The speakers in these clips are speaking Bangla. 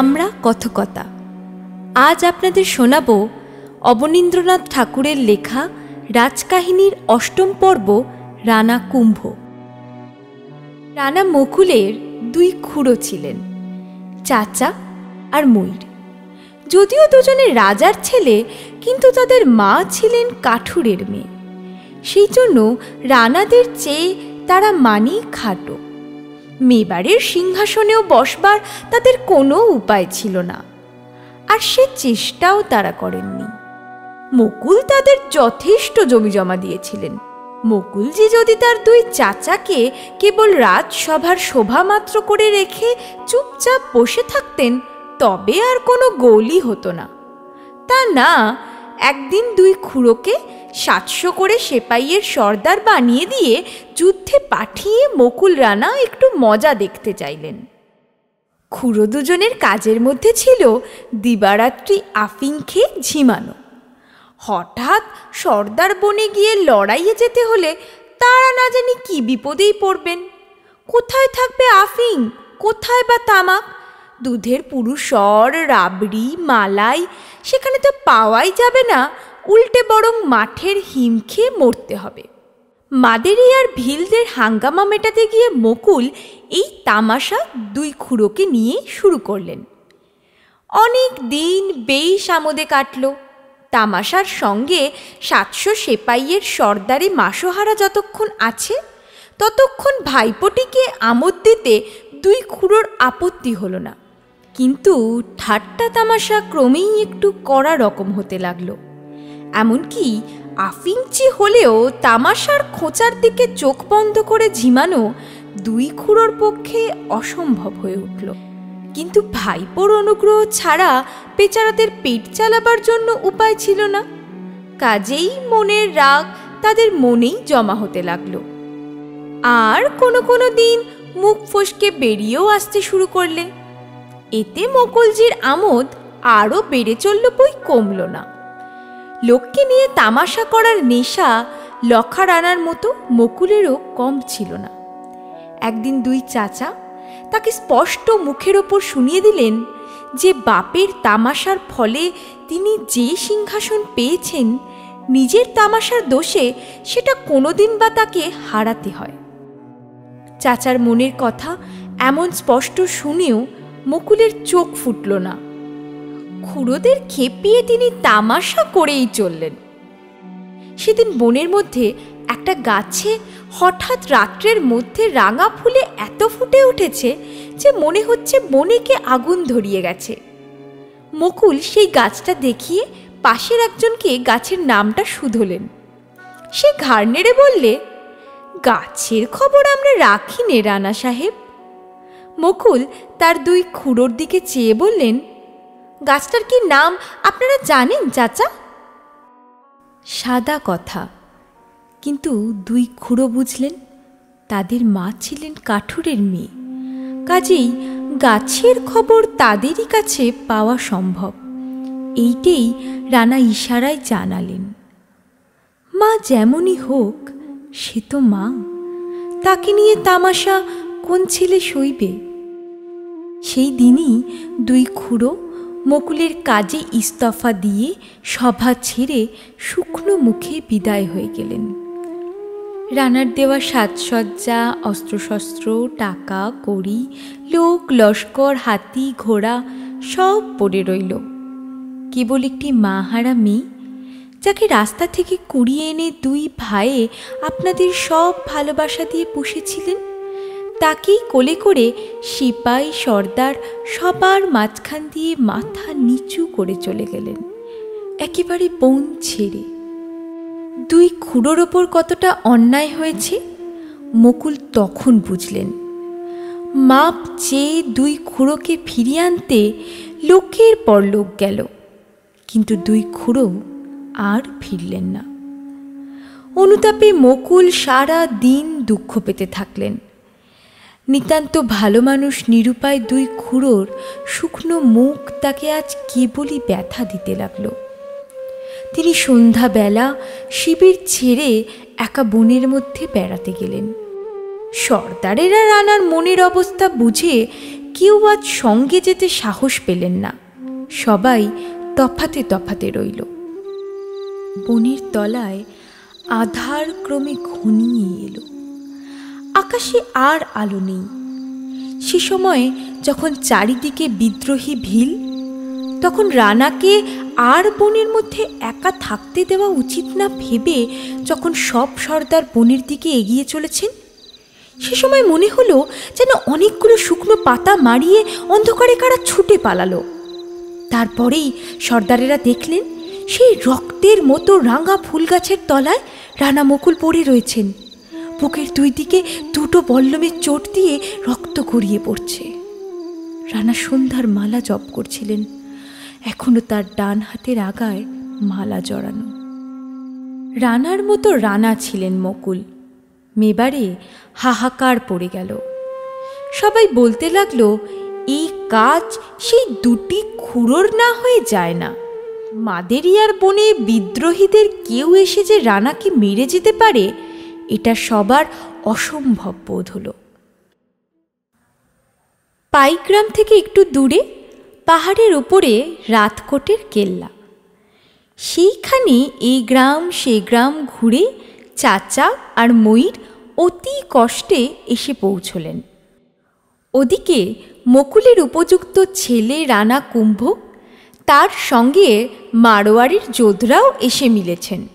আমরা কথকতা। আজ আপনাদের শোনাব অবনীন্দ্রনাথ ঠাকুরের লেখা রাজকাহিনীর অষ্টম পর্ব, রানা কুম্ভ। রানা মকুলের দুই খুঁড়ো ছিলেন, চাচা আর ময়ূর যদিও দুজনে রাজার ছেলে, কিন্তু তাদের মা ছিলেন কাঠুরের মেয়ে। সেই জন্য রানাদের চেয়ে তারা মানি খাটো। মেবারের সিংহাসনেও বসবার তাদের কোনো উপায় ছিল না, আর সে চেষ্টাও তারা করেননি। মকুল তাদের যথেষ্ট জমি জমা দিয়েছিলেন। মকুলজি যদি তার দুই চাচাকে কেবল রাজসভার শোভা মাত্র করে রেখে চুপচাপ বসে থাকতেন, তবে আর কোনো গোলই হতো না। তা না, একদিন দুই খুঁড়োকে সাতশো করে সেপাইয়ের সর্দার বানিয়ে দিয়ে যুদ্ধে পাঠিয়ে মকুল রানা একটু মজা দেখতে চাইলেন। খুঁড়ো দুজনের কাজের মধ্যে ছিল দিবারাত্রি আফিং খেয়ে ঝিমানো। হঠাৎ সর্দার বনে গিয়ে লড়াইয়ে যেতে হলে তারা না জানি কি বিপদেই পড়বেন। কোথায় থাকবে আফিং? কোথায় বা তামাক? দুধের পুরুষর রাবড়ি, মালাই, সেখানে তো পাওয়াই যাবে না। উল্টে বরং মাঠের হিম খেয়ে মরতে হবে। মাদেরি আর ভিলদের হাঙ্গামা মেটাতে গিয়ে মকুল এই তামাশা দুই খুঁড়োকে নিয়ে শুরু করলেন। অনেক দিন বেশ আমোদে কাটল। তামাশার সঙ্গে সাতশো সেপাইয়ের সর্দারে মাসোহারা যতক্ষণ আছে, ততক্ষণ ভাইপোটিকে আমোদ দিতে দুই খুঁড়োর আপত্তি হলো না। কিন্তু ঠাট্টা তামাশা ক্রমেই একটু কড়া রকম হতে লাগল। এমনকি আফিংচি হলেও তামাশার খোঁচার দিকে চোখ বন্ধ করে ঝিমানো দুই খুঁড়োর পক্ষে অসম্ভব হয়ে উঠল। কিন্তু ভাইপোর অনুগ্রহ ছাড়া বেচারাদের পেট চালাবার জন্য উপায় ছিল না। কাজেই মনের রাগ তাদের মনেই জমা হতে লাগল। আর কোনো কোনো দিন মুখ ফসকে বেরিয়েও আসতে শুরু করলে। এতে মকলজির আমোদ আরও বেড়ে চলল বই কমল না। লোককে নিয়ে তামাশা করার নেশা লক্ষা রানার মতো মকুলেরও কম ছিল না। একদিন দুই চাচা তাকে স্পষ্ট মুখের ওপর শুনিয়ে দিলেন যে বাপের তামাশার ফলে তিনি যে সিংহাসন পেয়েছেন, নিজের তামাশার দোষে সেটা কোনোদিন বা তাকে হারাতে হয়। চাচার মনের কথা এমন স্পষ্ট শুনেও মকুলের চোখ ফুটল না। খুড়োদের খেপিয়ে তিনি তামাশা করেই চললেন। সেদিন বনের মধ্যে একটা গাছে হঠাৎ রাত্রের মধ্যে রাঙা ফুলে এত ফুটে উঠেছে যে মনে হচ্ছে বনেকে আগুন ধরিয়ে গেছে। মকুল সেই গাছটা দেখিয়ে পাশের একজনকে গাছের নামটা শুধলেন। সে ঘাড় নেড়ে বললে, গাছের খবর আমরা রাখি নে রানা সাহেব। মকুল তার দুই খুঁড়োর দিকে চেয়ে বললেন গাছটার কি নাম আপনারা জানেন, চাচা? সাদা কথা। কিন্তু দুই খুঁড়ো বুঝলেন, তাদের মা ছিলেন কাঠুরের মেয়ে। কাজেই গাছের খবর তাদেরই কাছে পাওয়া সম্ভব। এইটেই রানা ইশারায় জানালেন। মা যেমনই হোক, সে তো মা। তাকে নিয়ে তামাশা কোন ছেলে সইবে? সেই দিনই দুই খুঁড়ো মকুলের কাজে ইস্তফা দিয়ে সভা ছেড়ে শুকনো মুখে বিদায় হয়ে গেলেন। রানার দেওয়া সাজসজ্জা, অস্ত্রশস্ত্র, টাকা, কড়ি, লোক, লস্কর, হাতি, ঘোড়া সব পড়ে রইল। কেবল একটি মাহারা মেয়ে, যাকে রাস্তা থেকে কুড়িয়ে এনে দুই ভাইয়ে আপনাদের সব ভালোবাসা দিয়ে পুষেছিলেন? তাকেই কোলে করে সিপাই, সর্দার সবার মাঝখান দিয়ে মাথা নিচু করে চলে গেলেন। একেবারে বন ছেড়ে। দুই খুঁড়োর ওপর কতটা অন্যায় হয়েছে, মকুল তখন বুঝলেন। মাপ চেয়ে দুই খুঁড়োকে ফিরিয়ে আনতে লোকের পর লোক গেল, কিন্তু দুই খুঁড়ো আর ফিরলেন না। অনুতাপে মকুল সারা দিন দুঃখ পেতে থাকলেন। নিতান্ত ভালো মানুষ নিরুপায় দুই খুঁড়োর শুকনো মুখ তাকে আজ কেবলই ব্যথা দিতে লাগল। তিনি সন্ধ্যাবেলা শিবির ছেড়ে একা বনের মধ্যে বেড়াতে গেলেন। সর্দারেরা রানার মনের অবস্থা বুঝে কেউ আজ সঙ্গে যেতে সাহস পেলেন না। সবাই তফাতে তফাতে রইল। বনের তলায় আধার ক্রমে ঘনিয়ে এলো। আকাশে আর আলো নেই। সে সময়ে যখন চারিদিকে বিদ্রোহী ভিল, তখন রানাকে আর বনের মধ্যে একা থাকতে দেওয়া উচিত না ভেবে যখন সব সর্দার বনের দিকে এগিয়ে চলেছেন, সে সময় মনে হলো যেন অনেকগুলো শুকনো পাতা মারিয়ে অন্ধকারে কারা ছুটে পালালো। তারপরেই সর্দারেরা দেখলেন, সেই রক্তের মতো রাঙা ফুল গাছের তলায় রানা মুকুল পড়ে রয়েছেন। বুকের দুই দিকে দুটো বল্লমের চোট দিয়ে রক্ত গড়িয়ে পড়ছে। রানা সন্ধ্যার মালা জপ করছিলেন। এখনও তার ডান হাতের আগায় মালা জড়ানো। রানার মতো রানা ছিলেন মকুল। মেবারে হাহাকার পড়ে গেল। সবাই বলতে লাগল এই কাজ সেই দুটি খুঁড়োর না হয়ে যায় না। মাদেরিয়ার বনে বিদ্রোহীদের কেউ এসে যে রানাকে মেরে যেতে পারে এটা সবার অসম্ভব বোধ হলো। পাইগ্রাম থেকে একটু দূরে, পাহাড়ের ওপরে রাতকোটের কেল্লা। সেইখানে এই গ্রাম, সেই গ্রাম ঘুরে চাচা আর ময়ূর অতি কষ্টে এসে পৌঁছলেন। ওদিকে মকুলের উপযুক্ত ছেলে রানা কুম্ভ, তার সঙ্গে মারোয়ারির যোধরাও এসে মিলেছেন।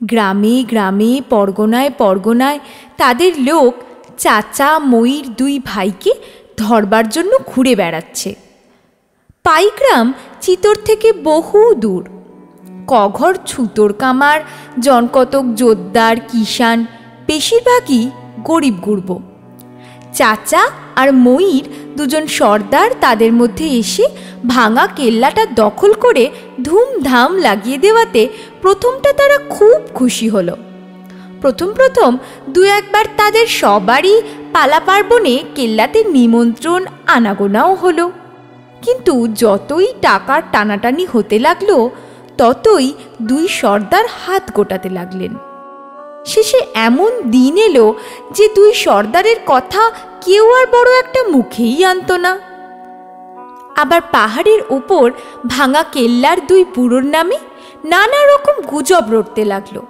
গ্রামে গ্রামে, পরগনায় পরগনায় তাদের লোক চাচা, ময়ূর দুই ভাইকে ধরবার জন্য ঘুরে বেড়াচ্ছে। পাইগ্রাম চিতর থেকে বহু দূর। কঘর, ছুতোর কামার, জনকতক, জোদ্দার কিষান বেশিরভাগই গরিব গুরব। চাচা আর ময়ূর দুজন সর্দার তাদের মধ্যে এসে ভাঙা কেল্লাটা দখল করে ধুমধাম লাগিয়ে দেওয়াতে প্রথমটা তারা খুব খুশি হলো। প্রথম প্রথম দু একবার তাদের সবারই পালা পার্বণে কেল্লাতে নিমন্ত্রণ, আনাগোনাও হলো। কিন্তু যতই টাকার টানাটানি হতে লাগল, ততই দুই সর্দার হাত গোটাতে লাগলেন। শেষে এমন দিন এলো যে দুই সর্দারের কথা কেউ আর বড় একটা মুখেই আনত না। আবার পাহাড়ের ওপর ভাঙা কেল্লার দুই পুরোর নামে নানা রকম গুজব রটতে লাগল।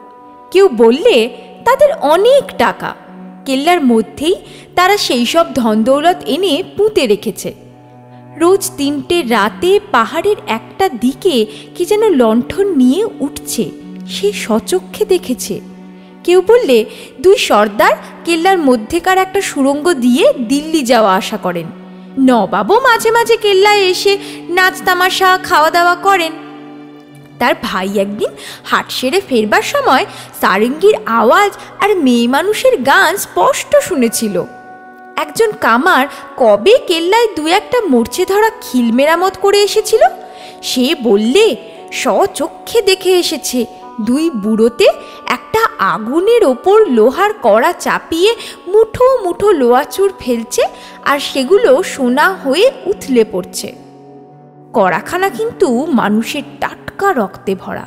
কেউ বললে, তাদের অনেক টাকা। কেল্লার মধ্যেই তারা সেই সব ধনদৌলত এনে পুঁতে রেখেছে। রোজ তিনটে রাতে পাহাড়ের একটা দিকে কি যেন লণ্ঠন নিয়ে উঠছে, সে সচক্ষে দেখেছে। কেউ বললে, দুই সর্দার কেল্লার মধ্যেকার একটা সুড়ঙ্গ দিয়ে দিল্লি যাওয়া আশা করেন। নবাবও মাঝে মাঝে কেল্লায় এসে নাচ তামাশা খাওয়া দাওয়া করেন। তার ভাই একদিন হাট সেরে ফেরবার সময় সারেঙ্গির আওয়াজ আর মেয়ে মানুষের গান স্পষ্ট শুনেছিল। একজন কামার কবে কেল্লায় দু একটা মরচে ধরা খিল মেরামত করে এসেছিল? সে বললে, স্বচক্ষে দেখে এসেছে, দুই বুড়োতে একটা আগুনের ওপর লোহার কড়া চাপিয়ে মুঠো মুঠো লোয়াচুর ফেলছে আর সেগুলো সোনা হয়ে উথলে পড়ছে। কড়াখানা কিন্তু মানুষের টাটকা রক্তে ভরা।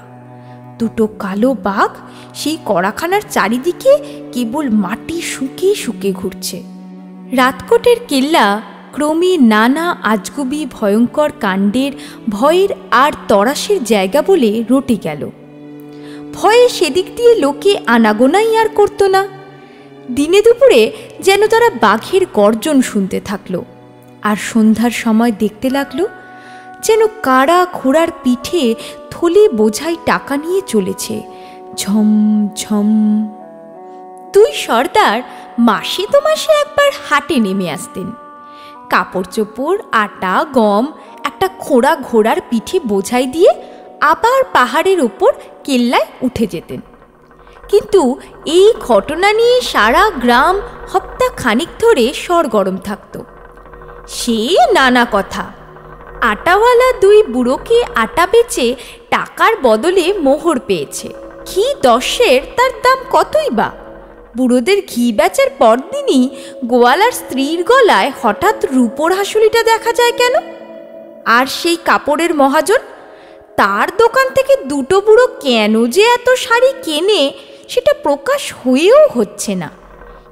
দুটো কালো বাঘ সেই কড়াখানার চারিদিকে কেবল মাটি শুকে শুকে ঘুরছে। রাতকোটের কেল্লা ক্রমে নানা আজগুবি ভয়ঙ্কর কাণ্ডের, ভয়ের আর তরাসের জায়গা বলে রটে গেল। ভয়ে সেদিক দিয়ে লোকে আনাগোনাই আর করতো না। দিনে দুপুরে যেন তারা বাঘের গর্জন শুনতে থাকল। আর সন্ধ্যার সময় দেখতে লাগল যেন কারা ঘোড়ার পিঠে থলে বোঝাই টাকা নিয়ে চলেছে। ঝম ঝম। দুই সর্দার, মাসে তো মাসে একবার হাটে নেমে আসতেন। কাপড় চোপড় আটা, গম একটা খোঁড়া ঘোড়ার পিঠে বোঝাই দিয়ে আবার পাহাড়ের ওপর কেল্লায় উঠে যেতেন। কিন্তু এই ঘটনা নিয়ে সারা গ্রাম হপ্তা খানিক ধরে সরগরম থাকত। সে নানা কথা। আটাওয়ালা দুই বুড়োকে আটা বেচে টাকার বদলে মোহর পেয়েছে। ঘি দশের তার দাম কতই বা? বুড়োদের ঘি বেচার পরদিনই গোয়ালার স্ত্রীর গলায় হঠাৎ রূপোর হাসুলিটা দেখা যায় কেন? আর সেই কাপড়ের মহাজন? তার দোকান থেকে দুটো বুড়ো কেন যে এত শাড়ি কেনে সেটা প্রকাশ হয়েও হচ্ছে না।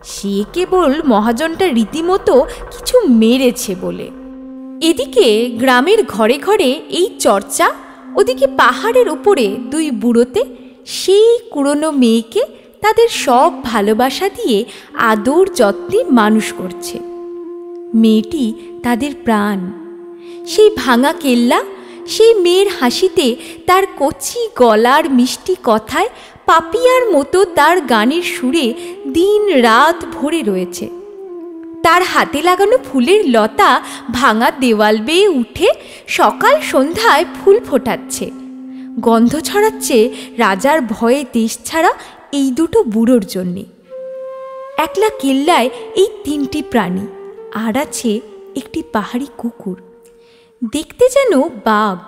সে কেবল মহাজনটা রীতিমতো কিছু মেরেছে বলে। এদিকে গ্রামের ঘরে ঘরে এই চর্চা, ওদিকে পাহাড়ের উপরে দুই বুড়োতে, সেই পুরনো মেয়েকে তাদের সব ভালোবাসা দিয়ে আদর যত্নে মানুষ করছে। মেয়েটি তাদের প্রাণ। সেই ভাঙা কেল্লা, সেই মেয়ের হাসিতে তার কচি গলার মিষ্টি কথায় পাপিয়ার মতো তার গানের সুরে দিন রাত ভরে রয়েছে। তার হাতে লাগানো ফুলের লতা ভাঙা দেওয়াল বেয়ে উঠে সকাল সন্ধ্যায় ফুল ফোটাচ্ছে। গন্ধ ছড়াচ্ছে রাজার ভয়ে দেশ ছাড়া এই দুটো বুড়োর জন্যে। একলা কেল্লায় এই তিনটি প্রাণী, আর আছে একটি পাহাড়ি কুকুর। দেখতে যেন বাঘ।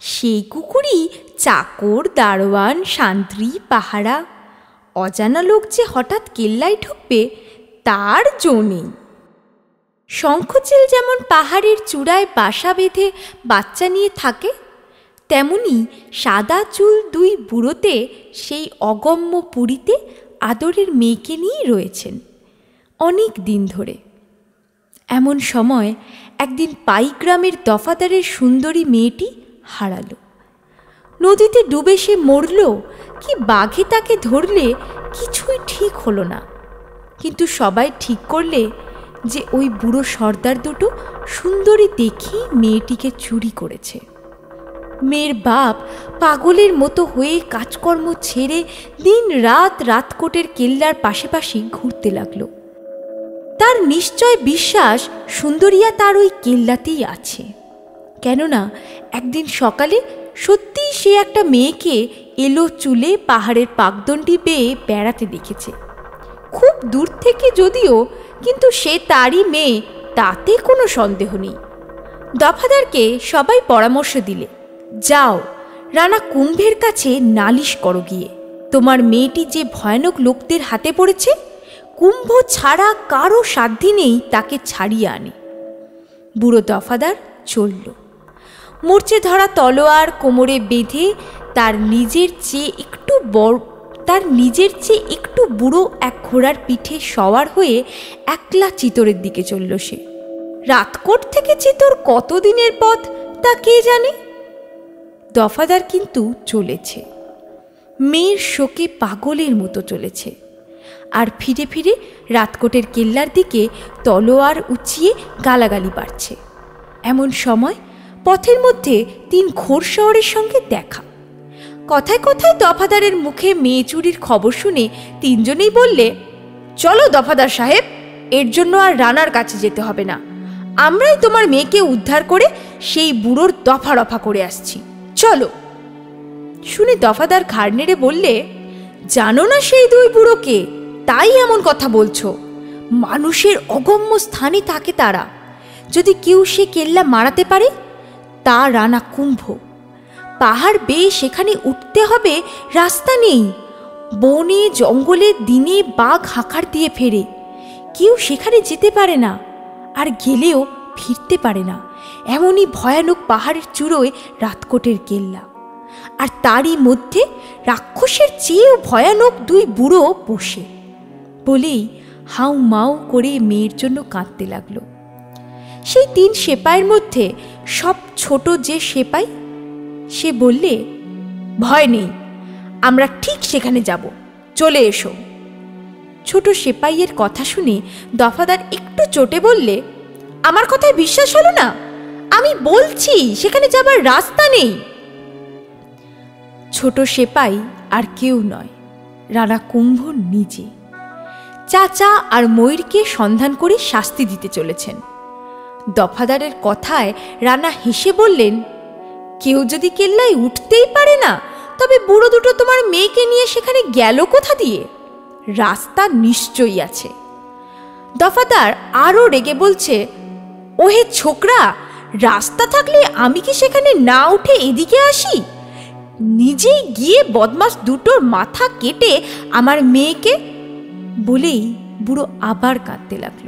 সেই কুকুরই চাকর, দারোয়ান শান্ত্রী পাহারা। অজানা লোক যে হঠাৎ কেল্লায় ঢুকবে তার জো নেই শঙ্খচিল যেমন পাহাড়ের চূড়ায় বাসা বেঁধে বাচ্চা নিয়ে থাকে, তেমনি সাদা চুল দুই বুড়োতে সেই অগম্য পুরীতে আদরের মেয়েকে নিয়েই রয়েছেন অনেক দিন ধরে। এমন সময় একদিন পাইগ্রামের দফাদারের সুন্দরী মেয়েটি হারালো। নদীতে ডুবে সে মরল, কি বাঘে তাকে ধরলে কিছুই ঠিক হলো না। কিন্তু সবাই ঠিক করলে যে ওই বুড়ো সর্দার দুটো সুন্দরী দেখেই মেয়েটিকে চুরি করেছে। মেয়ের বাপ পাগলের মতো হয়ে কাজকর্ম ছেড়ে দিন রাত রাতকোটের কেল্লার পাশাপাশি ঘুরতে লাগল। তার নিশ্চয় বিশ্বাস সুন্দরিয়া তার ওই কেল্লাতেই আছে। কেননা একদিন সকালে সত্যিই সে একটা মেয়েকে এলো চুলে পাহাড়ের পাকদণ্ডি বেয়ে বেড়াতে দেখেছে। খুব দূর থেকে যদিও, কিন্তু সে তারই মেয়ে, তাতে কোনো সন্দেহ নেই। দফাদারকে সবাই পরামর্শ দিলে, যাও, রানা কুম্ভের কাছে নালিশ করো গিয়ে। তোমার মেয়েটি যে ভয়ানক লোকদের হাতে পড়েছে, কুম্ভ ছাড়া কারও সাধ্যি নেই তাকে ছাড়িয়ে আনে। বুড়ো দফাদার চলল। মূর্ছে ধরা তলোয়ার কোমরে বেঁধে তার নিজের চেয়ে একটু বড় তার নিজের চেয়ে একটু বুড়ো এক ঘোড়ার পিঠে সওয়ার হয়ে একলা চিতরের দিকে চলল সে। রাতকোট থেকে চিতর কতদিনের পথ, তা কে জানে? দফাদার কিন্তু চলেছে। মেয়ের শোকে পাগলের মতো চলেছে। আর ফিরে ফিরে রাতকোটের কেল্লার দিকে তলোয়ার উঁচিয়ে গালাগালি বাড়ছে। এমন সময় পথের মধ্যে তিন ঘোর শহরের সঙ্গে দেখা। কথায় কথায় দফাদারের মুখে মেয়ে চুরির খবর শুনে তিনজনেই বললে, চলো দফাদার সাহেব, এর জন্য আর রানার কাছে যেতে হবে না। আমরাই তোমার মেয়েকে উদ্ধার করে সেই বুড়োর দফা রফা করে আসছি। চলো। শুনে দফাদার ঘাড় নেড়ে বললে, জানো না সেই দুই বুড়োকে? তাই এমন কথা বলছো। মানুষের অগম্য স্থানে থাকে তারা। যদি কেউ সে কেল্লা মারাতে পারে, তা রানা কুম্ভ। পাহাড় বেয়ে সেখানে উঠতে হবে রাস্তা নেই। বনে, জঙ্গলে দিনে বাঘ হাঁকার দিয়ে ফেরে। কেউ সেখানে যেতে পারে না, আর গেলেও ফিরতে পারে না। এমনই ভয়ানক পাহাড়ের চূড়োয় রাতকোটের কেল্লা। আর তারই মধ্যে রাক্ষসের চেয়েও ভয়ানক দুই বুড়ো বসে। বলেই হাউ মাউ করে মেয়ের জন্য কাঁদতে লাগল। সেই তিন সেপাইয়ের মধ্যে সব ছোট যে সেপাই সে বললে, ভয় নেই, আমরা ঠিক সেখানে যাব, চলে এসো। ছোট সেপাইয়ের কথা শুনে দফাদার একটু চটে বললে, আমার কথায় বিশ্বাস হলো না? আমি বলছি, সেখানে যাবার রাস্তা নেই। ছোট সেপাই আর কেউ নয়, রানা কুম্ভ নিজে। চাচা আর ময়ূরকে সন্ধান করে শাস্তি দিতে চলেছেন। দফাদারের কথায় রানা হেসে বললেন কেউ যদি কেল্লায় উঠতেই পারে না, তবে বুড়ো দুটো তোমার মেয়েকে নিয়ে সেখানে গেল কোথা দিয়ে? রাস্তা নিশ্চয়ই আছে। দফাদার আরও রেগে বলছে, ওহে ছোকরা, রাস্তা থাকলে আমি কি সেখানে না উঠে এদিকে আসি? নিজেই গিয়ে বদমাস দুটোর মাথা কেটে আমার মেয়েকে বলেই বুড়ো আবার কাঁদতে লাগল।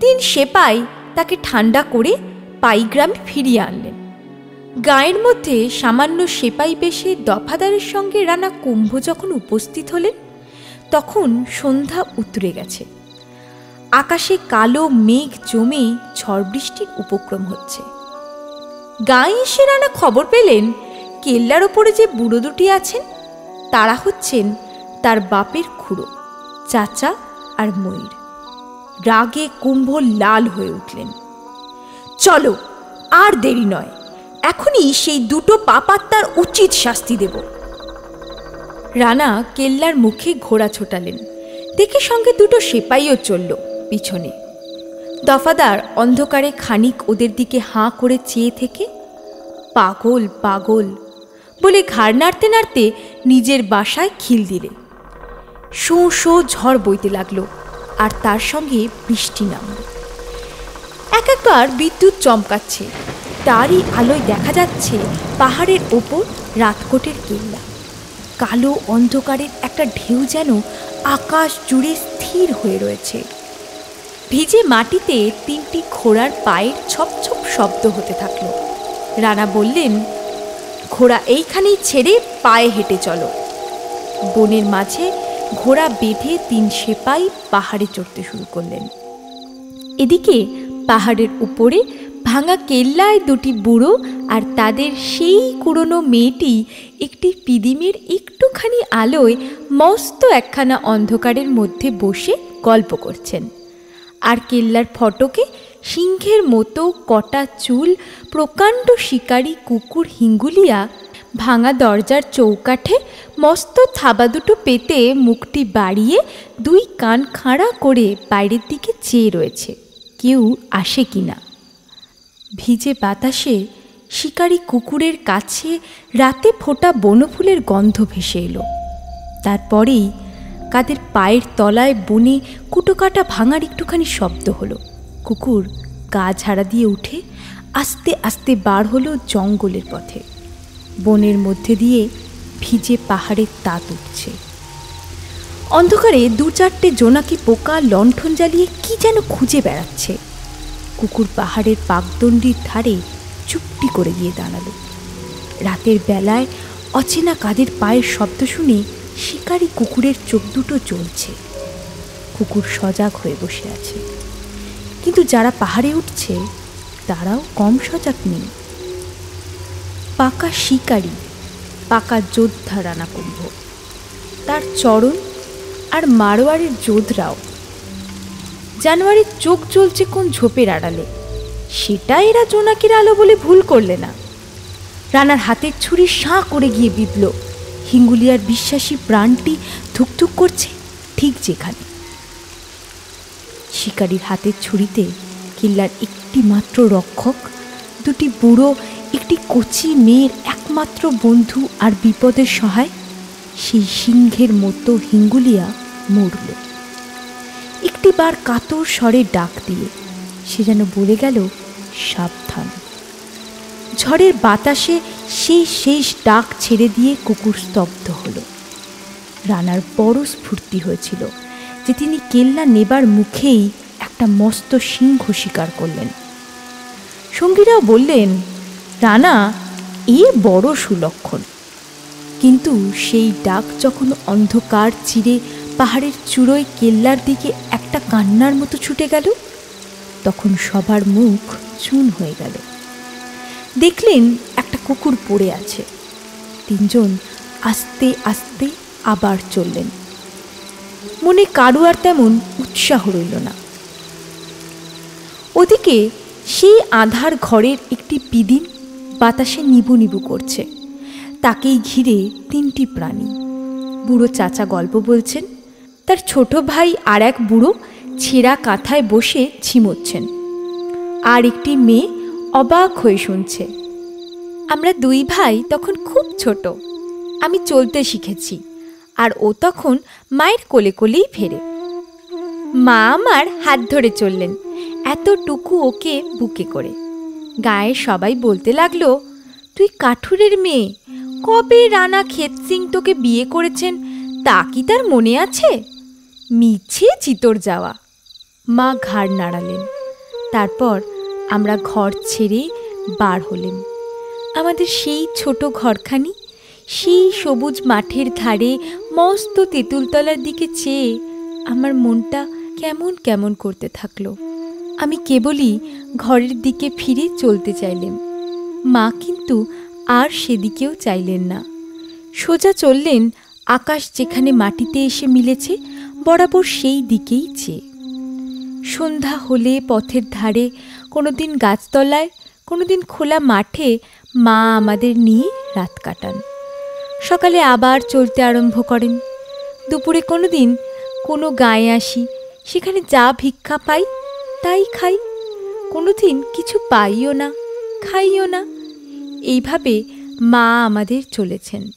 তিন সেপাই তাকে ঠান্ডা করে পাইগ্রামে ফিরিয়ে আনলেন। গায়ের মধ্যে সামান্য সেপাই বেশে দফাদারের সঙ্গে রানা কুম্ভ যখন উপস্থিত হলেন, তখন সন্ধ্যা উতরে গেছে। আকাশে কালো মেঘ জমে ঝড় বৃষ্টির উপক্রম হচ্ছে। গায়ে এসে রানা খবর পেলেন, কেল্লার ওপরে যে বুড়ো দুটি আছেন, তারা হচ্ছেন তার বাপের খুড়ো, চাচা আর ময়ূর। রাগে কুম্ভ লাল হয়ে উঠলেন। চলো, আর দেরি নয়। এখনই সেই দুটো পাপাত্তার উচিত শাস্তি দেব। রানা কেল্লার মুখে ঘোড়া ছোটালেন। দেখে সঙ্গে দুটো সেপাইও চলল পিছনে। দফাদার অন্ধকারে খানিক ওদের দিকে হাঁ করে চেয়ে থেকে, পাগল পাগল বলে ঘাড় নাড়তে নাড়তে নিজের বাসায় খিল দিলে। শো শো ঝড় বইতে লাগল, আর তার সঙ্গে বৃষ্টি নামল। এক একবার বিদ্যুৎ চমকাচ্ছে। তারই আলোয় দেখা যাচ্ছে পাহাড়ের ওপর রাতকোটের কেল্লা। কালো অন্ধকারের একটা ঢেউ যেন আকাশ জুড়ে স্থির হয়ে রয়েছে। ভিজে মাটিতে তিনটি ঘোড়ার পায়ের ছপ ছপ শব্দ হতে থাকল। রানা বললেন, ঘোড়া এইখানেই ছেড়ে পায়ে হেঁটে চলো। বনের মাঝে ঘোড়া বেঁধে তিন সেপাই পাহাড়ে চড়তে শুরু করলেন। এদিকে পাহাড়ের উপরে ভাঙা কেল্লায় দুটি বুড়ো আর তাদের সেই কুড়োনো মেয়েটি একটি পিদিমের একটুখানি আলোয় মস্ত একখানা অন্ধকারের মধ্যে বসে গল্প করছেন। আর কেল্লার ফটকে সিংহের মতো কটা চুল, প্রকাণ্ড শিকারী কুকুর হিঙ্গুলিয়া ভাঙা দরজার চৌকাঠে মস্ত থাবা দুটো পেতে মুখটি বাড়িয়ে দুই কান খাড়া করে বাইরের দিকে চেয়ে রয়েছে। কেউ আসে কিনা ভিজে বাতাসে শিকারী কুকুরের কাছে রাতে ফোটা বনফুলের গন্ধ ভেসে এলো। তারপরেই কাদের পায়ের তলায় বনে কুটোকাটা ভাঙার একটুখানি শব্দ হলো। কুকুর গা ঝাড়া দিয়ে উঠে আস্তে আস্তে বার হলো জঙ্গলের পথে। বনের মধ্যে দিয়ে ভিজে পাহাড়ের তাত উঠছে। অন্ধকারে দু চারটে জোনাকি পোকা লণ্ঠন জ্বালিয়ে কি যেন খুঁজে বেড়াচ্ছে। কুকুর পাহাড়ের পাকদণ্ডির ধারে চুপটি করে গিয়ে দাঁড়াল। রাতের বেলায় অচেনা কাদের পায়ের শব্দ শুনে শিকারী কুকুরের চোখ দুটো জ্বলছে। কুকুর সজাগ হয়ে বসে আছে। কিন্তু যারা পাহাড়ে উঠছে, তারাও কম সজাগ নেই। পাকা শিকারী, পাকা যোদ্ধা রানা কুম্ভ তার চরণ আর মারোয়ারের যোধরাও। জানুয়ারির চোখ জ্বলছে কোন ঝোপের আড়ালে। সেটা এরা জোনাকির আলো বলে ভুল করলে না। রানার হাতের ছুরি সাঁ করে গিয়ে বিঁধল। হিঙ্গুলিয়ার বিশ্বাসী প্রাণটি ধুকধুক করছে ঠিক যেখানে। শিকারীর হাতের ছুরিতে কিল্লার একটি মাত্র রক্ষক, দুটি বুড়ো, একটি কচি মেয়ের একমাত্র বন্ধু আর বিপদের সহায় সেই সিংহের মতো হিঙ্গুলিয়া মরল। একটি বার কাতর স্বরে ডাক দিয়ে সে যেন বলে গেল, সাবধান। ঝড়ের বাতাসে সেই শেষ ডাক ছেড়ে দিয়ে কুকুর স্তব্ধ হলো। রানার বড় স্ফূর্তি হয়েছিল যে তিনি কেল্লা নেবার মুখেই একটা মস্ত সিংহ শিকার করলেন। সঙ্গীরাও বললেন, রানা, এ বড় সুলক্ষণ। কিন্তু সেই ডাক যখন অন্ধকার চিরে পাহাড়ের চূড়োয় কেল্লার দিকে একটা কান্নার মতো ছুটে গেল, তখন সবার মুখ চুন হয়ে গেল। দেখলেন একটা কুকুর পড়ে আছে। তিনজন আস্তে আস্তে আবার চললেন। মনে কারু আর তেমন উৎসাহ রইল না। ওদিকে সেই আধার ঘরের একটি পিদিম বাতাসে নিবু নিবু করছে। তাকেই ঘিরে তিনটি প্রাণী। বুড়ো চাচা গল্প বলছেন, তার ছোট ভাই আর এক বুড়ো ছেঁড়া কাঁথায় বসে ঝিমোচ্ছেন। আর একটি মেয়ে অবাক হয়ে শুনছে, আমরা দুই ভাই তখন খুব ছোট, আমি চলতে শিখেছি, আর ও তখন মায়ের কোলে কোলেই ফেরে। মা আমার হাত ধরে চললেন, এতটুকু ওকে বুকে করে। গায়ে সবাই বলতে লাগল, তুই কাঠুরের মেয়ে কবে রানা ক্ষেত সিং তোকে বিয়ে করেছেন তা কি তার মনে আছে? মিছে চিতর যাওয়া। মা ঘাড় নাড়ালেন। তারপর আমরা ঘর ছেড়ে বার হলেন। আমাদের সেই ছোট ঘরখানি, সেই সবুজ মাঠের ধারে মস্ত তেঁতুলতলার দিকে চেয়ে আমার মনটা কেমন কেমন করতে থাকল। আমি কেবলই ঘরের দিকে ফিরে চলতে চাইলেম মা কিন্তু আর সেদিকেও চাইলেন না। সোজা চললেন, আকাশ যেখানে মাটিতে এসে মিলেছে, বরাবর সেই দিকেই চেয়ে। সন্ধ্যা হলে পথের ধারে, কোনোদিন গাছতলায়, কোনোদিন খোলা মাঠে মা আমাদের নিয়ে রাত কাটান। সকালে আবার চলতে আরম্ভ করেন। দুপুরে কোনো দিন কোনো গায়ে আসি, সেখানে যা ভিক্ষা পাই তাই খাই। কোনো দিন কিছু পাইও না, খাইও না। এইভাবে মা আমাদের চলেছেন।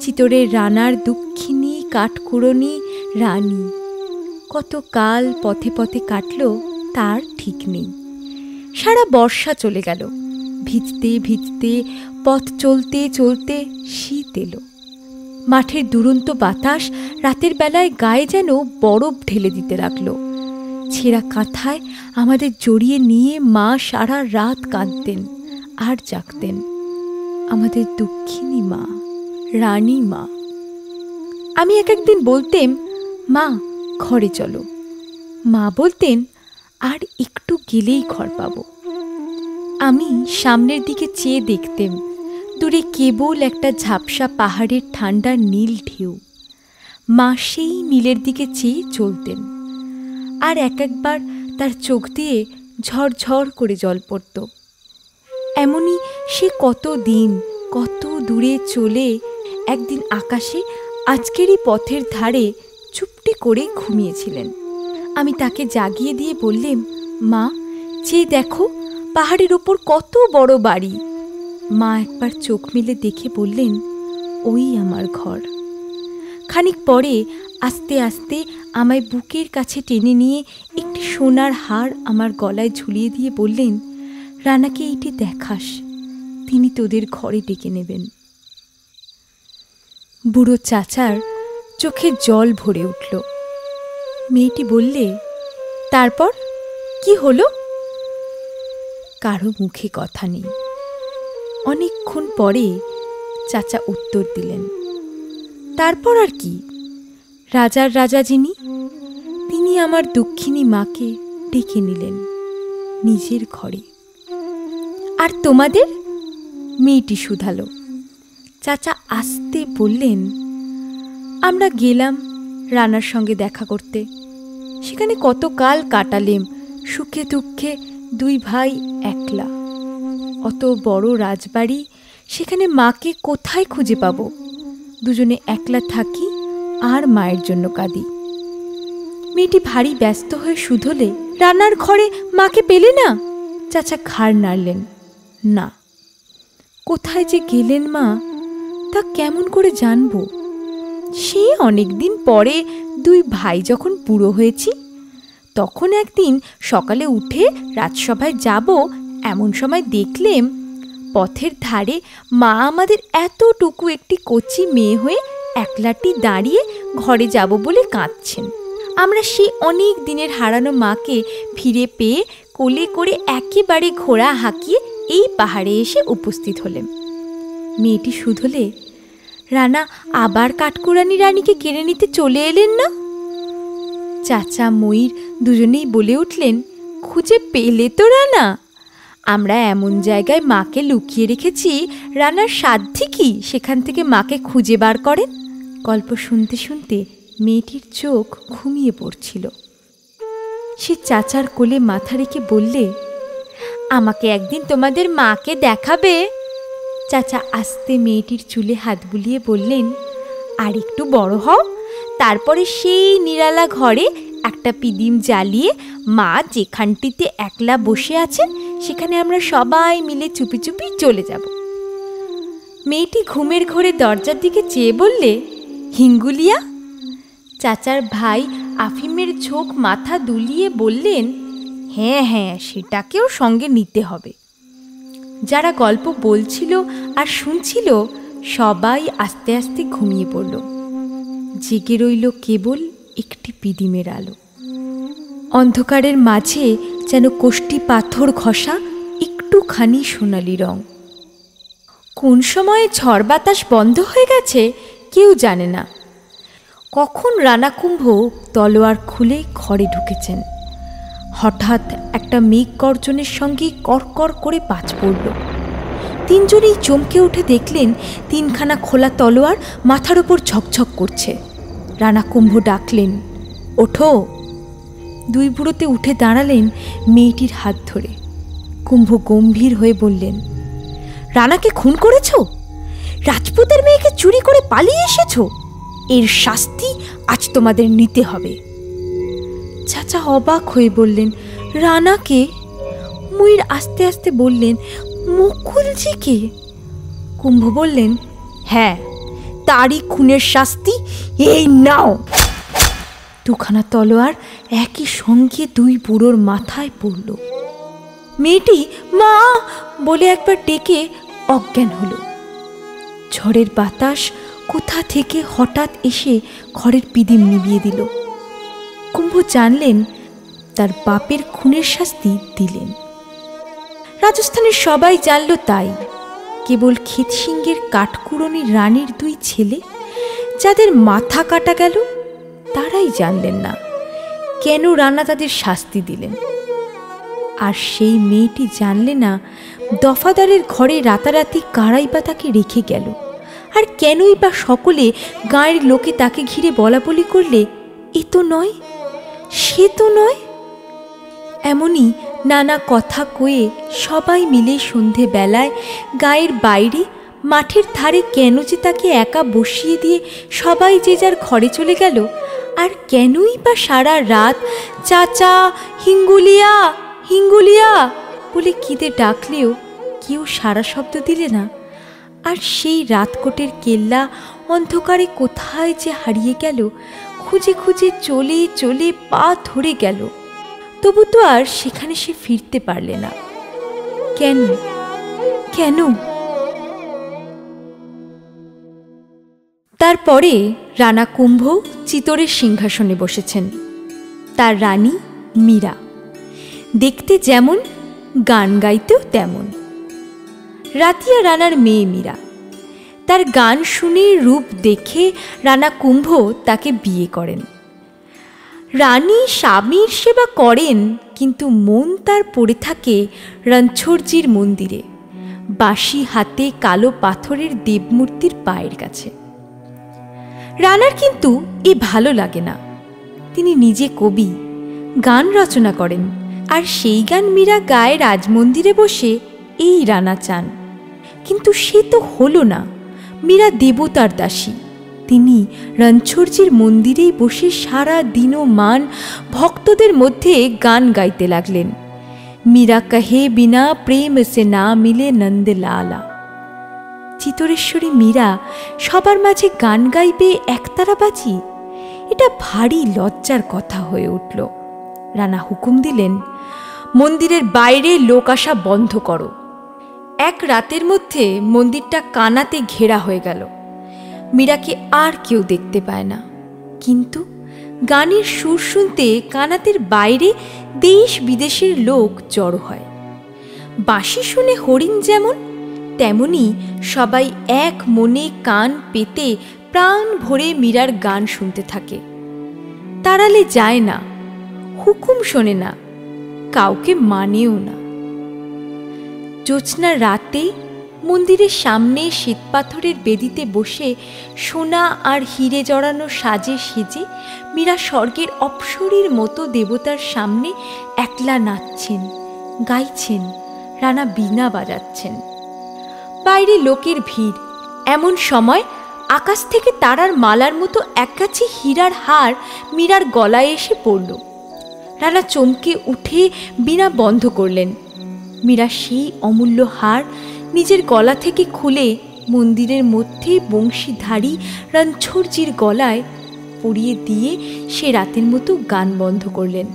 চিতরের রানার দুঃখিনী, কাঠকুড়নি রানী। কত কাল পথে পথে কাটল, তার ঠিক নেই। সারা বর্ষা চলে গেল। ভিজতে ভিজতে, পথ চলতে চলতে শীত এলো। মাঠের দুরন্ত বাতাস রাতের বেলায় গায়ে যেন বরফ ঢেলে দিতে লাগল। ছেঁড়া কাঁথায় আমাদের জড়িয়ে নিয়ে মা সারা রাত কাঁদতেন আর জাগতেন। আমাদের দুঃখিনী মা, রানী মা। আমি এক একদিন বলতেম মা, ঘরে চলো। মা বলতেন, আর একটু গেলেই ঘর পাবো। আমি সামনের দিকে চেয়ে দেখতেম, দূরে কেবল একটা ঝাপসা পাহাড়ের ঠান্ডা নীল ঢেউ। মা সেই নীলের দিকে চেয়ে চলতেন, আর এক একবার তার চোখ দিয়ে ঝরঝর করে জল পড়ত। এমনই সে কত দিন, কত দূরে চলে একদিন আকাশে আজকেরই পথের ধারে চুপটি করে ঘুমিয়েছিলেন। আমি তাকে জাগিয়ে দিয়ে বললেম, মা, চেয়ে দেখো, পাহাড়ের ওপর কত বড় বাড়ি। মা একবার চোখ মেলে দেখে বললেন, ওই আমার ঘর। খানিক পরে আস্তে আস্তে আমায় বুকের কাছে টেনে নিয়ে একটি সোনার হার আমার গলায় ঝুলিয়ে দিয়ে বললেন রানাকে এইটি দেখাস, তিনি তোদের ঘরে ডেকে নেবেন। বুড়ো চাচার চোখে জল ভরে উঠল। মেয়েটি বললে, তারপর? কি হলো? কারও মুখে কথা নেই। অনেকক্ষণ পরে চাচা উত্তর দিলেন, তারপর আর কি? রাজার রাজা যিনি, তিনি আমার দক্ষিণী মাকে ডেকে নিলেন নিজের ঘরে। আর তোমাদের? মেয়েটি শুধালো। চাচা আসতে বললেন, আমরা গেলাম রানার সঙ্গে দেখা করতে। সেখানে কত কাল কাটালেম, সুখে দুঃখে দুই ভাই একলা। অত বড় রাজবাড়ি, সেখানে মাকে কোথায় খুঁজে পাব? দুজনে একলা থাকি আর মায়ের জন্য কাঁদি। মেয়েটি ভারী ব্যস্ত হয়ে শুধলে রান্নার ঘরে মাকে পেলে না? চাচা ঘাড় নাড়লেন। না, কোথায় যে গেলেন মা, তা কেমন করে জানব? সে অনেকদিন পরে দুই ভাই যখন বুড়ো হয়েছি, তখন একদিন সকালে উঠে রাজসভায় যাব এমন সময় দেখলেম, পথের ধারে মা আমাদের এতটুকু একটি কচি মেয়ে হয়ে একলাটি দাঁড়িয়ে ঘরে যাব বলে কাঁদছেন। আমরা সেই অনেক দিনের হারানো মাকে ফিরে পেয়ে কোলে করে একেবারে ঘোড়া হাঁকিয়ে এই পাহাড়ে এসে উপস্থিত হলেন। মেয়েটি শুধলে, রানা, আবার কাঠকুরানি রানীকে কেড়ে নিতে চলে এলেন না? চাচা ময়ূর দুজনেই বলে উঠলেন, খুঁজে পেলে তো রানা। আমরা এমন জায়গায় মাকে লুকিয়ে রেখেছি, রানার সাধ্যি কি সেখান থেকে মাকে খুঁজে বার করেন? গল্প শুনতে শুনতে মেয়েটির চোখ ঘুমিয়ে পড়ছিল। সে চাচার কোলে মাথা রেখে বললে আমাকে একদিন তোমাদের মাকে দেখাবে। চাচা আস্তে মেয়েটির চুলে হাত বুলিয়ে বললেন, আর একটু বড় হও। তারপরে সেই নিরালা ঘরে একটা পিদিম জ্বালিয়ে মা যেখানটিতে একলা বসে আছেন, সেখানে আমরা সবাই মিলে চুপি চুপি চলে যাব। মেয়েটি ঘুমের ঘরে দরজার দিকে চেয়ে বললে, হিঙ্গুলিয়া? চাচার ভাই আফিমের ঝোঁক মাথা দুলিয়ে বললেন হ্যাঁ হ্যাঁ সেটাকেও সঙ্গে নিতে হবে। যারা গল্প বলছিল আর শুনছিল, সবাই আস্তে আস্তে ঘুমিয়ে পড়ল। জেগে রইল কেবল একটি পিদিমের আলো। অন্ধকারের মাঝে যেন কোষ্টি পাথর ঘষা একটুখানি সোনালি রং। কোন সময়ে ঝড় বাতাস বন্ধ হয়ে গেছে, কেউ জানে না। কখন রানাকুম্ভ তলোয়ার খুলে ঘরে ঢুকেছেন। হঠাৎ একটা মেঘ গর্জনের সঙ্গে করকর করে পাঁচ পড়ল। তিনজনেই চমকে উঠে দেখলেন তিনখানা খোলা তলোয়ার মাথার ওপর ঝকঝক করছে। রানা কুম্ভ ডাকলেন, ওঠো। দুই বুড়োতে উঠে দাঁড়ালেন মেয়েটির হাত ধরে। কুম্ভ গম্ভীর হয়ে বললেন, রানাকে খুন করেছ? রাজপুতের মেয়েকে চুরি করে পালিয়ে এসেছ? এর শাস্তি আজ তোমাদের নিতে হবে। চাচা অবাক হয়ে বললেন রানাকে মুইর আস্তে আস্তে বললেন মুকুলজিকে কুম্ভ বললেন হ্যাঁ তারই খুনের শাস্তি এই নাও। দুখানা তলোয়ার একই সঙ্গে দুই বুড়োর মাথায় পড়ল। মেয়েটি, মা! বলে একবার ডেকে অজ্ঞান হলো। ঝড়ের বাতাস কোথা থেকে হঠাৎ এসে ঘরের পিদিম নিবিয়ে দিল। কুম্ভ জানলেন, তার বাপের খুনের শাস্তি দিলেন। রাজস্থানের সবাই জানল তাই। কেবল ক্ষিতসিংহের কাঠকুড়নি রানীর দুই ছেলে, যাদের মাথা কাটা গেল, তারাই জানলেন না কেন রানা তাদের শাস্তি দিলেন। আর সেই মেয়েটি জানলে না দফাদারের ঘরে রাতারাতি কারাই বা তাকে রেখে গেল। আর কেনই বা সকলে গাঁয়ের লোকে তাকে ঘিরে বলা বলি করলে, এ তো নয় সে তো নয়। এমনই নানা কথা কয়ে সবাই মিলে সন্ধে বেলায় গায়ের বাইরে মাঠের ধারে কেন যে তাকে একা বসিয়ে দিয়ে সবাই যে যার ঘরে চলে গেল, আর কেনই বা সারা রাত চাচা হিঙ্গুলিয়া হিঙ্গুলিয়া বলে কিদে ডাকলেও কেউ সারা শব্দ দিলে না। আর সেই রাতকোটের কেল্লা অন্ধকারে কোথায় যে হারিয়ে গেল খুঁজে খুঁজে চলে চলে পা ধরে গেল। তবু তো আর সেখানে সে ফিরতে পারলে না। কেন? কেন? তারপরে রানা কুম্ভ চিতরের সিংহাসনে বসেছেন। তার রানী মীরা। দেখতে যেমন, গান গাইতেও তেমন। রাতিয়া রানার মেয়ে মীরা। তার গান শুনে রূপ দেখে রানা কুম্ভ তাকে বিয়ে করেন। রানী স্বামীর সেবা করেন, কিন্তু মন তার পড়ে থাকে রণছোড়জির মন্দিরে, বাঁশি হাতে কালো পাথরের দেবমূর্তির পায়ের কাছে। রানার কিন্তু এ ভালো লাগে না। তিনি নিজে কবি, গান রচনা করেন, আর সেই গান মীরা গায়ে রাজমন্দিরে বসে এই রানা চান। কিন্তু সে তো হলো না। মীরা দেবতার দাসী। তিনি রণছোড়জির মন্দিরেই বসে সারা দিন মান ভক্তদের মধ্যে গান গাইতে লাগলেন। মীরা কহে বিনা প্রেম সে না মিলে নন্দ লালা। চিতরেশ্বরী মীরা সবার মাঝে গান গাইবে একতারা বাজি? এটা ভারী লজ্জার কথা হয়ে উঠল। রানা হুকুম দিলেন, মন্দিরের বাইরে লোক আসা বন্ধ করো। এক রাতের মধ্যে মন্দিরটা কানাতে ঘেরা হয়ে গেল। মীরাকে আর কেউ দেখতে পায় না। কিন্তু গানের সুর শুনতে কানাতের বাইরে দেশ বিদেশের লোক জড়ো হয়। বাঁশি শুনে হরিণ যেমন, তেমনি সবাই এক মনে কান পেতে প্রাণ ভরে মীরার গান শুনতে থাকে। তাড়ালে যায় না, হুকুম শোনে না, কাউকে মানেও না। জ্যোৎস্না রাতে মন্দিরের সামনে শ্বেতপাথরের বেদিতে বসে সোনা আর হিরে জড়ানো সাজে সেজে মীরা স্বর্গের অপসরীর মতো দেবতার সামনে একলা নাচছেন, গাইছেন, রানা বীণা বাজাচ্ছেন। বাইরে লোকের ভিড়। এমন সময় আকাশ থেকে তারার মালার মতো একগাছি হীরার হার মীরার গলায় এসে পড়ল। রানা চমকে উঠে বিনা বন্ধ করলেন। মীরা সেই অমূল্য হার নিজের গলা থেকে খুলে মন্দিরের মধ্যে বংশীধারী রণছোড়জির গলায় পরিয়ে দিয়ে সে রাতের মতো গান বন্ধ করলেন।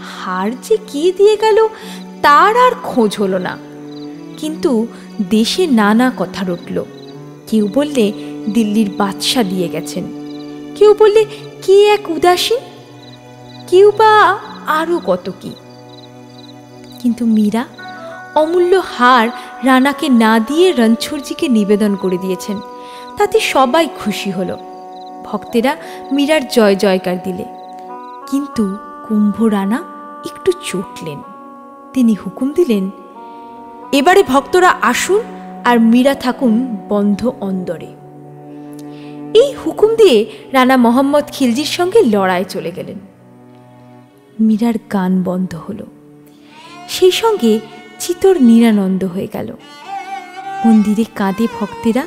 হার যে কে দিয়ে গেল তার আর খোঁজ হলো না। কিন্তু দেশে নানা কথা রটল। কেউ বললে দিল্লির বাদশা দিয়ে গেছেন। কেউ বললে কে এক উদাসীন? কেউ বা আরও কত কি? কিন্তু মীরা অমূল্য হার রানাকে না দিয়ে রণছোড়জিকে নিবেদন করে দিয়েছেন। তাতে সবাই খুশি হলো। ভক্তেরা মীরার জয় জয়কার দিলে। কিন্তু কুম্ভ রানা একটু চটলেন। তিনি হুকুম দিলেন, এবারে ভক্তরা আসুন আর মীরা থাকুন বন্ধ অন্দরে। এই হুকুম দিয়ে রানা মোহাম্মদ খিলজির সঙ্গে লড়াই চলে গেলেন। মীরার গান বন্ধ হলো। সেই সঙ্গে চিতর নিরানন্দ হয়ে গেল। মন্দিরে কাঁদে ভক্তেরা,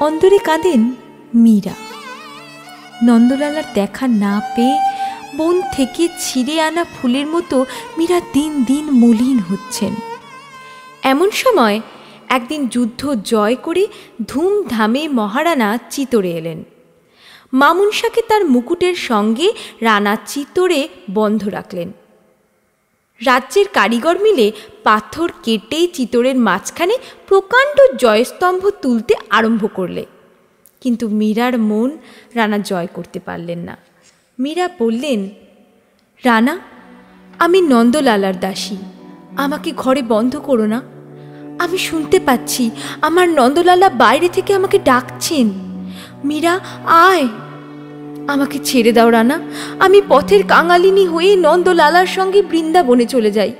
অন্দরে কাঁদেন মীরা। নন্দলালার দেখা না পেয়ে বন থেকে ছিঁড়ে আনা ফুলের মতো মীরা দিন দিন মলিন হচ্ছেন। এমন সময় একদিন যুদ্ধ জয় করে ধুমধামে মহারানা চিতরে এলেন। মামুনশাকে তার মুকুটের সঙ্গে রানা চিতরে বন্ধ রাখলেন। রাজ্যের কারিগর মিলে পাথর কেটে চিতরের মাঝখানে প্রকাণ্ড জয়স্তম্ভ তুলতে আরম্ভ করলে। কিন্তু মীরার মন রানা জয় করতে পারলেন না। মীরা বললেন, রানা, আমি নন্দলালার দাসী। আমাকে ঘরে বন্ধ করো না। আমি শুনতে পাচ্ছি আমার নন্দলালা বাইরে থেকে আমাকে ডাকছেন। মীরা, আয়! আমাকে ছেড়ে দাও, রানা। আমি পথের কাঙালিনী হয়ে নন্দলালার সঙ্গে বৃন্দাবনে চলে যাই।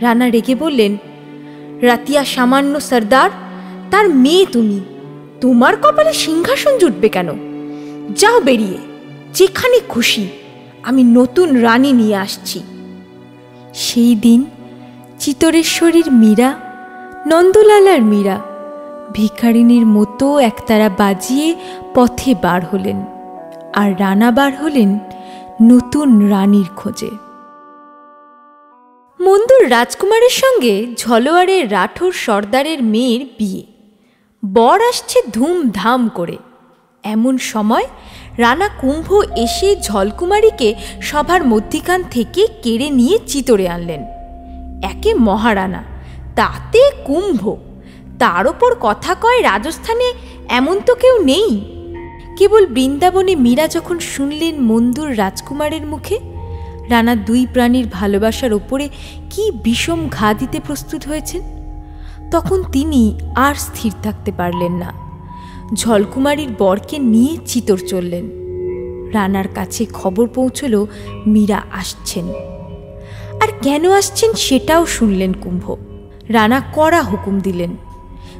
রানা রেগে বললেন, রাতিয়া সামান্য সর্দার, তার মেয়ে তুমি। তোমার কপালে সিংহাসন জুটবে কেন? যাও বেরিয়ে, যেখানে খুশি, আমি নতুন রানী নিয়ে আসছি। সেই দিন চিতরেশ্বরীর মীরা, নন্দলালার মীরা, ভিখারিনীর মতো একতারা বাজিয়ে পথে বার হলেন। আর রানা বার হলেন নতুন রানীর খোঁজে। মন্দুর রাজকুমারের সঙ্গে ঝলোয়ারের রাঠোর সর্দারের মেয়ের বিয়ে। বর আসছে ধুমধাম করে। এমন সময় রানা কুম্ভ এসে ঝলকুমারীকে সভার মধ্যিখান থেকে কেড়ে নিয়ে চিতরে আনলেন। একে মহারানা, তাতে কুম্ভ। তার ওপর কথা কয় রাজস্থানে এমন তো কেউ নেই। কেবল বৃন্দাবনে মীরা যখন শুনলেন মন্দুর রাজকুমারের মুখে, রানা দুই প্রাণীর ভালোবাসার ওপরে কি বিষম ঘা দিতে প্রস্তুত হয়েছেন? তখন তিনি আর স্থির থাকতে পারলেন না। ঝলকুমারীর বরকে নিয়ে চিতর চললেন। রানার কাছে খবর পৌঁছল, মীরা আসছেন। আর কেন আসছেন সেটাও শুনলেন কুম্ভ। রানা কড়া হুকুম দিলেন।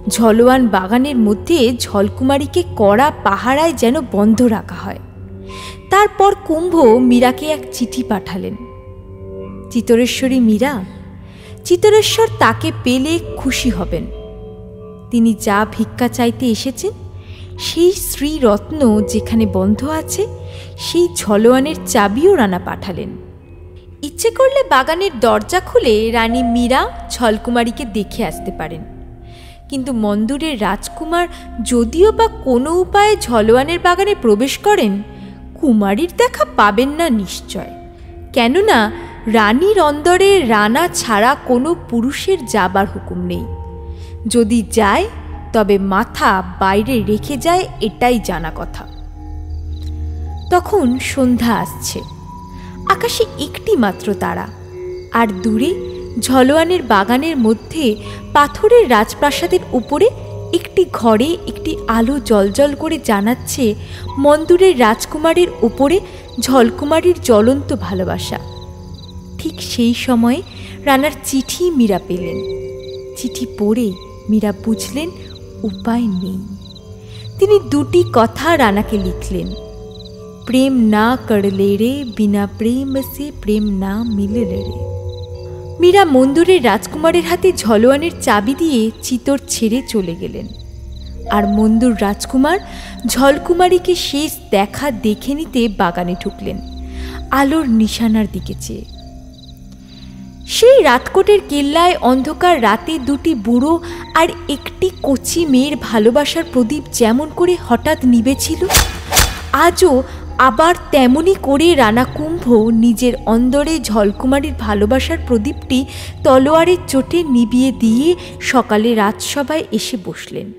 ঝলোয়ান বাগানের মধ্যে ঝলকুমারীকে কড়া পাহারায় যেন বন্ধ রাখা হয়। তারপর কুম্ভ মীরাকে এক চিঠি পাঠালেন। চিতরেশ্বরী মীরা চিতরেশ্বর তাকে পেলে খুশি হবেন। তিনি যা ভিক্ষা চাইতে এসেছেন, সেই শ্রীরত্ন যেখানে বন্ধ আছে, সেই ঝলোয়ানের চাবিও রানা পাঠালেন। ইচ্ছে করলে বাগানের দরজা খুলে রানী মীরা ঝলকুমারীকে দেখে আসতে পারেন। কিন্তু মন্দুরের রাজকুমার যদিও বা কোনো উপায়ে ঝলোয়ানের বাগানে প্রবেশ করেন, কুমারীর দেখা পাবেন না নিশ্চয়। কেননা রানীর অন্দরে রানা ছাড়া কোনো পুরুষের যাবার হুকুম নেই। যদি যায়, তবে মাথা বাইরে রেখে যায় এটাই জানা কথা। তখন সন্ধ্যা আসছে। আকাশে একটি মাত্র তারা। আর দূরে ঝলোয়ানের বাগানের মধ্যে পাথরের রাজপ্রাসাদের উপরে একটি ঘরে একটি আলো জলজল করে জানাচ্ছে মন্দুরের রাজকুমারের উপরে ঝলকুমারীর জ্বলন্ত ভালোবাসা। ঠিক সেই সময়ে রানার চিঠি মীরা পেলেন। চিঠি পড়ে মীরা বুঝলেন উপায় নেই। তিনি দুটি কথা রানাকে লিখলেন। প্রেম না করলে রে, বিনা প্রেম সে প্রেম না মিলে রে। মীরা মন্দুরের রাজকুমারের হাতে ঝলোয়ানের চাবি দিয়ে চিতর ছেড়ে চলে গেলেন। আর মন্দুর রাজকুমার ঝলকুমারীকে শেষ দেখা দেখে নিতে বাগানে ঢুকলেন। আলোর নিশানার দিকে চেয়ে। সেই রাতকোটের কেল্লায় অন্ধকার রাতে দুটি বুড়ো আর একটি কচি মেয়ের ভালোবাসার প্রদীপ যেমন করে হঠাৎ নিবেছিল আজও আবার তেমনি করে রানা কুম্ভ নিজের অন্দরে ঝলকুমারীর ভালোবাসার প্রদীপটি তলোয়ারের চোটে নিবিয়ে দিয়ে সকালে রাজসভায় এসে বসলেন।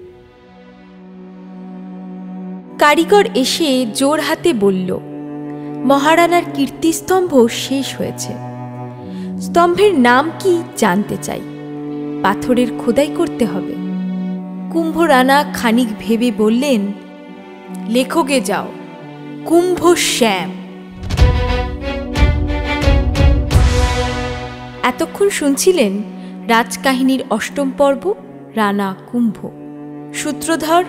কারিগর এসে জোর হাতে বলল, মহারানার কীর্তিস্তম্ভ শেষ হয়েছে। স্তম্ভের নাম কি জানতে চাই। পাথরের খোদাই করতে হবে। কুম্ভ রানা খানিক ভেবে বললেন, লেখকে যাও। কুম্ভ শ্যাম। এতক্ষণ শুনছিলেন রাজকাহিনীর অষ্টম পর্ব, রানা কুম্ভ। সূত্রধর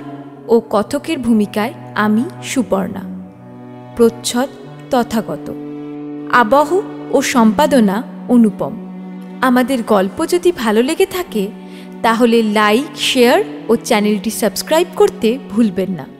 ও কথকের ভূমিকায় আমি, সুপর্ণা। প্রচ্ছদ তথাগত। আবহ ও সম্পাদনা অনুপম। আমাদের গল্প যদি ভালো লেগে থাকে, তাহলে লাইক, শেয়ার ও চ্যানেলটি সাবস্ক্রাইব করতে ভুলবেন না।